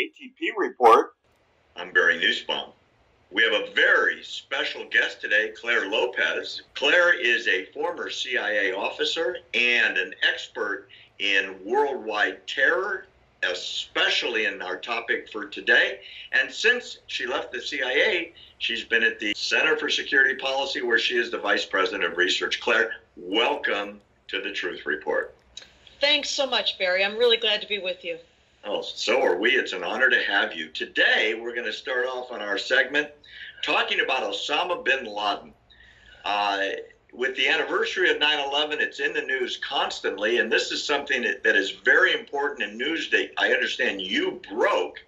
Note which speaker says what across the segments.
Speaker 1: ATP Report.
Speaker 2: I'm Barry Nussbaum. We have a very special guest today, Clare Lopez. Clare is a former CIA officer and an expert in worldwide terror, especially in our topic for today. And since she left the CIA, she's been at the Center for Security Policy, where she is the Vice President of Research. Clare, welcome to the Truth Report.
Speaker 3: Thanks so much, Barry. I'm really glad to be with you.
Speaker 2: Oh, so are we. It's an honor to have you. Today, we're going to start off on our segment talking about Osama bin Laden. Uh, with the anniversary of 9 11, it's in the news constantly, and this is something that, that is very important in news that I understand you broke.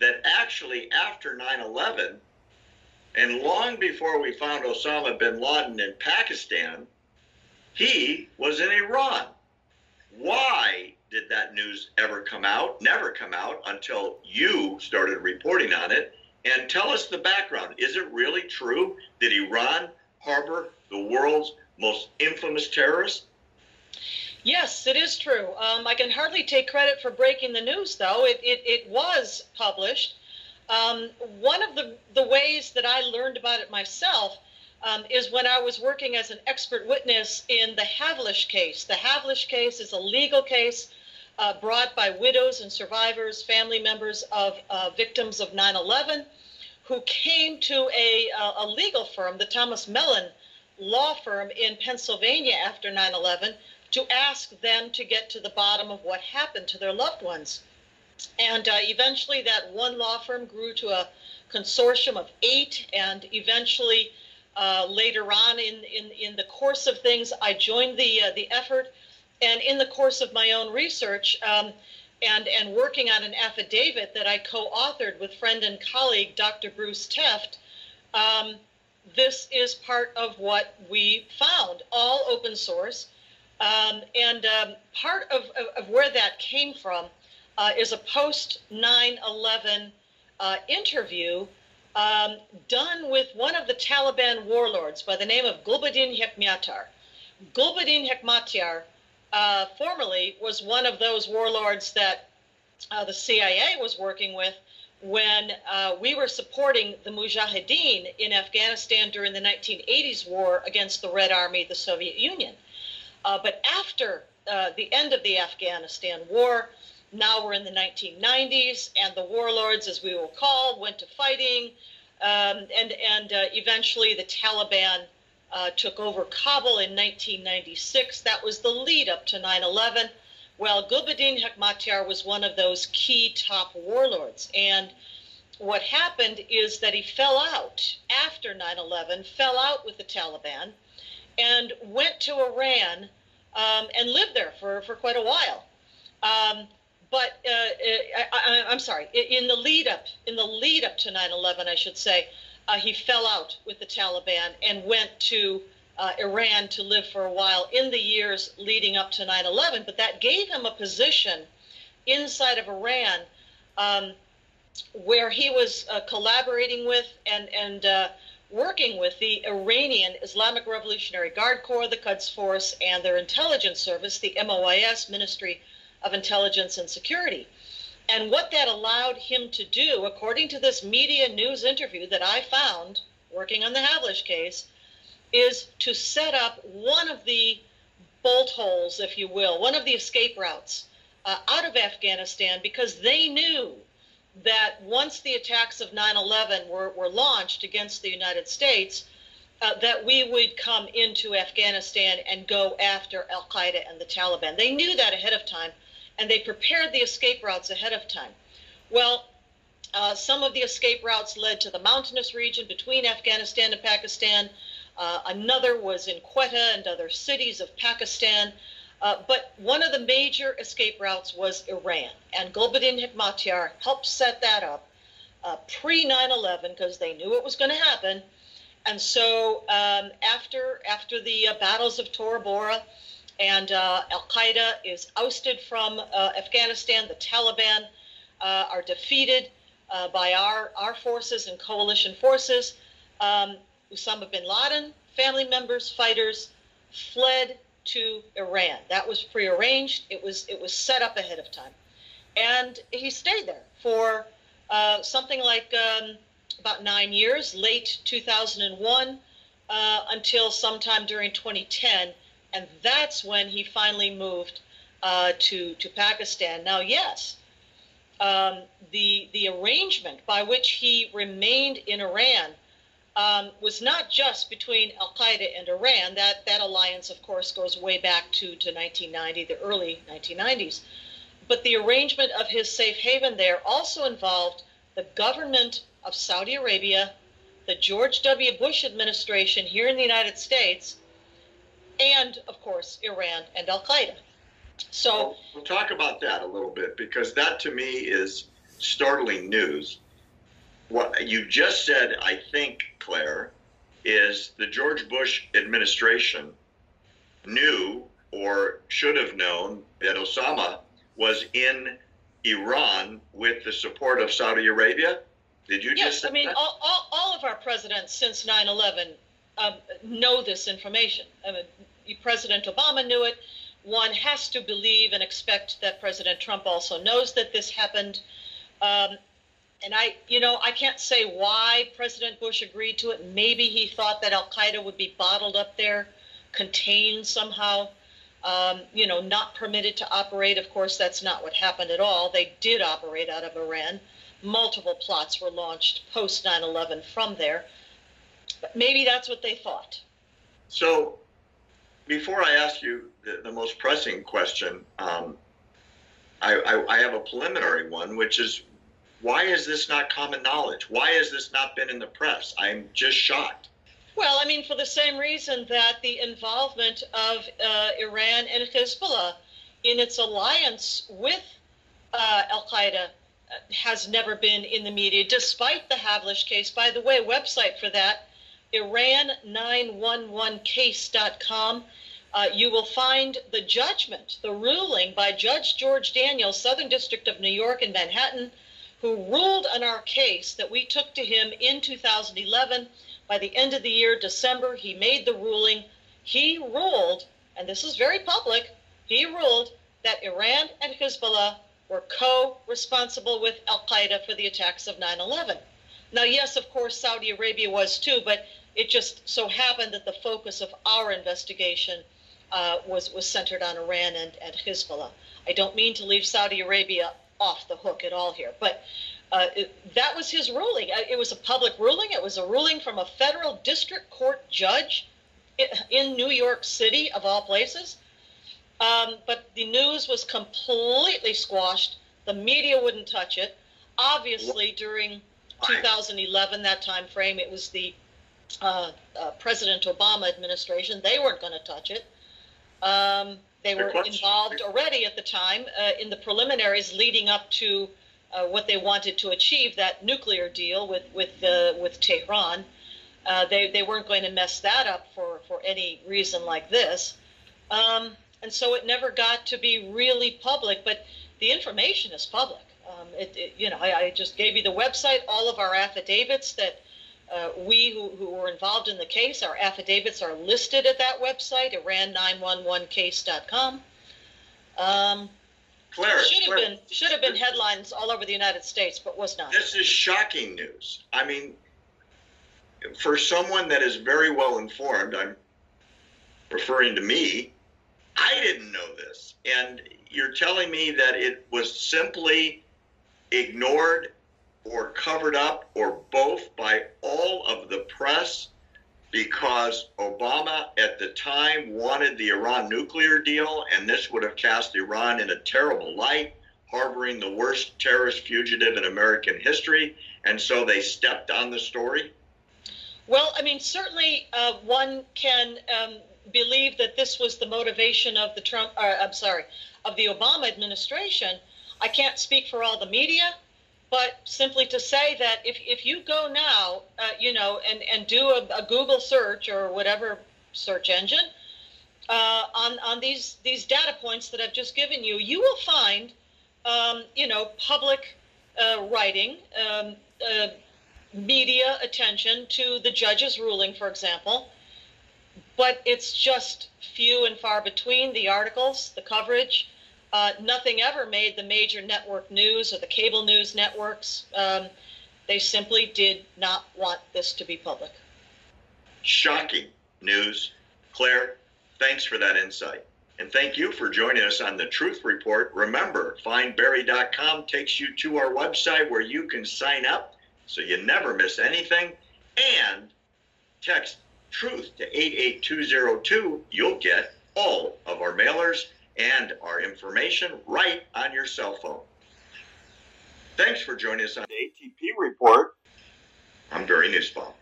Speaker 2: That actually, after 9 11, and long before we found Osama bin Laden in Pakistan, he was in Iran. Why did that news ever come out? Never come out until you started reporting on it. And tell us the background. Is it really true that Iran harbor the world's most infamous terrorist?
Speaker 3: Yes, it is true. Um, I can hardly take credit for breaking the news, though. It, it, it was published. Um, one of the, the ways that I learned about it myself um, is when I was working as an expert witness in the Havlish case. The Havlish case is a legal case uh, brought by widows and survivors, family members of uh, victims of 9 11, who came to a, uh, a legal firm, the Thomas Mellon law firm in Pennsylvania after 9 11, to ask them to get to the bottom of what happened to their loved ones. And uh, eventually, that one law firm grew to a consortium of eight, and eventually, uh, later on in, in, in the course of things, I joined the, uh, the effort and in the course of my own research um, and, and working on an affidavit that I co authored with friend and colleague Dr. Bruce Tefft, um, this is part of what we found, all open source. Um, and um, part of, of, of, where that came from uh, is a post 9 11 uh, interview um, done with one of the Taliban warlords by the name of Gulbuddin Hekmatyar. Gulbuddin Hekmatyar uh, formerly was one of those warlords that uh, the CIA was working with when uh, we were supporting the Mujahideen in Afghanistan during the 1980s war against the Red Army, the Soviet Union. Uh, but after uh, the end of the Afghanistan war, now we're in the 1990s, and the warlords, as we will call, went to fighting, um, and and uh, eventually the Taliban uh, took over Kabul in 1996. That was the lead up to 9 11. Well, Gulbuddin Hekmatyar was one of those key top warlords. And what happened is that he fell out after 9 11, fell out with the Taliban, and went to Iran um, and lived there for, for quite a while. Um, but uh, I, am sorry, in the lead up, in the lead up to 9/11, I should say, uh, he fell out with the Taliban and went to uh, Iran to live for a while in the years leading up to 9 11. But that gave him a position inside of Iran um, where he was uh, collaborating with and, and uh, working with the Iranian Islamic Revolutionary Guard Corps, the Quds Force, and their intelligence service, the MOIS, Ministry of Intelligence and Security. And what that allowed him to do, according to this media news interview that I found working on the Havlish case, is to set up one of the bolt holes, if you will, one of the escape routes uh, out of Afghanistan because they knew that once the attacks of 9 11 were, were launched against the United States, uh, that we would come into Afghanistan and go after Al Qaeda and the Taliban. They knew that ahead of time and they prepared the escape routes ahead of time. Well, uh, some of the escape routes led to the mountainous region between Afghanistan and Pakistan. Uh, another was in Quetta and other cities of Pakistan. Uh, but one of the major escape routes was Iran, and Gulbuddin Hekmatyar helped set that up uh, pre 9 11 because they knew it was going to happen. And so um, after, after the uh, battles of Tora Bora, and uh, Al Qaeda is ousted from uh, Afghanistan. The Taliban uh, are defeated uh, by our, our forces and coalition forces. Um, Osama bin Laden, family members, fighters fled to Iran. That was prearranged. It was it was set up ahead of time. and he stayed there for uh, something like um, about nine years, late 2001 uh, until sometime during 2010, and that's when he finally moved uh, to to Pakistan. Now, yes, um, the the arrangement by which he remained in Iran um, was not just between Al Qaeda and Iran. That that alliance, of course, goes way back to to 1990, the early 1990s. But the arrangement of his safe haven there also involved the government of Saudi Arabia, the George W. Bush administration here in the United States, and of course Iran and Al Qaeda. So
Speaker 2: well, we'll talk about that a little bit because that to me is startling news. What you just said, I think, Clare, is the George Bush administration knew or should have known that Osama was in Iran with the support of Saudi Arabia. Did you
Speaker 3: yes,
Speaker 2: just?
Speaker 3: Yes, I mean, all, all, all, of our presidents since 9 11 um, know this information. I mean, President Obama knew it. One has to believe and expect that President Trump also knows that this happened. Um, and I, you know, I can't say why President Bush agreed to it. Maybe he thought that Al Qaeda would be bottled up there, contained somehow, um, you know, not permitted to operate. Of course, that's not what happened at all. They did operate out of Iran. Multiple plots were launched post 9 11 from there. But maybe that's what they thought.
Speaker 2: So, before I ask you the, the most pressing question, um, I, I, I have a preliminary one, which is why is this not common knowledge? Why has this not been in the press? I'm just shocked.
Speaker 3: Well, I mean, for the same reason that the involvement of uh, Iran and Hezbollah in its alliance with uh, Al Qaeda uh, has never been in the media, despite the Havlish case. By the way, website for that, Iran911case.com. Uh, you will find the judgment, the ruling by Judge George Daniels, Southern District of New York in Manhattan, who ruled on our case that we took to him in 2011 by the end of the year, December, he made the ruling. He ruled, and this is very public, he ruled that Iran and Hezbollah were co responsible with Al Qaeda for the attacks of 9 11. Now, yes, of course, Saudi Arabia was too, but it just so happened that the focus of our investigation uh, was, was centered on Iran and, and Hezbollah. I don't mean to leave Saudi Arabia off the hook at all here, but uh, it, that was his ruling. Uh, it was a public ruling. It was a ruling from a federal district court judge in New York City, of all places. Um, but the news was completely squashed. The media wouldn't touch it. Obviously, during 2011, that time frame, it was the uh, uh, President Obama administration. They weren't going to touch it. Um, they were involved already at the time uh, in the preliminaries leading up to uh, what they wanted to achieve, that nuclear deal with with uh, with Tehran. Uh, they they weren't going to mess that up for for any reason like this, um, and so it never got to be really public. But the information is public. Um, it, it, you know, I, I, just gave you the website, all of our affidavits that. Uh, we who, who were involved in the case, our affidavits are listed at that website, iran911case.com. Um,
Speaker 2: Clare,
Speaker 3: should have
Speaker 2: Clare,
Speaker 3: been should have been headlines all over the United States, but was not.
Speaker 2: This is shocking news. I mean, for someone that is very well informed, I'm referring to me. I didn't know this, and you're telling me that it was simply ignored or covered up or both by all of the press because Obama at the time wanted the Iran nuclear deal, and this would have cast Iran in a terrible light, harboring the worst terrorist fugitive in American history, and so they stepped on the story?
Speaker 3: Well, I mean, certainly uh, one can um, believe that this was the motivation of the Trump, uh, I'm sorry, of the Obama administration. I can't speak for all the media but simply to say that if, if you go now, uh, you know, and, and do a, a, Google search or whatever search engine uh, on, on these, these data points that I've just given you, you will find, um, you know, public uh, writing, um, uh, media attention to the judge's ruling, for example. But it's just few and far between the articles, the coverage. Uh, nothing ever made the major network news or the cable news networks. Um, they simply did not want this to be public.
Speaker 2: Shocking news. Clare, thanks for that insight. And thank you for joining us on the Truth Report. Remember, findbarry.com takes you to our website where you can sign up so you never miss anything. And text truth to 88202. You'll get all of our mailers and our information right on your cell phone. Thanks for joining us on the ATP Report. I'm Barry Nussbaum.